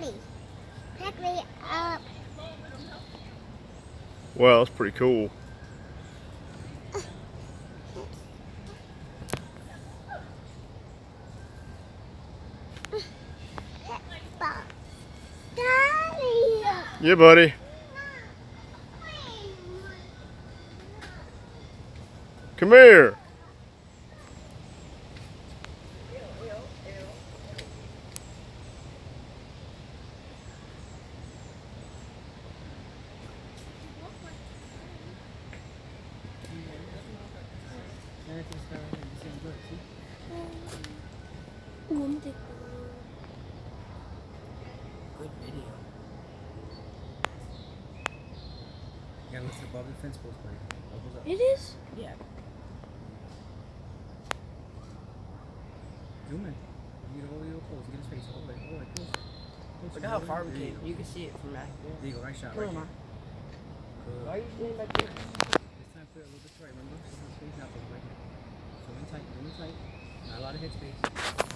Daddy, pick me up. Wow, that's pretty cool. Daddy. Yeah, buddy. Come here. Good video. Yeah, listen above the fence post, buddy. It is? Yeah. Zoom in. You get all the way close. Get his face. All the way, all close. Close. Look at how far we There you came. You can see it from back there. There you go. Right shot. Come Right on, Good. Why are you standing back there? This time put it a little bit to right. Remember? This is space out there. Right here. Zoom in tight. Zoom in tight. Not a lot of head space.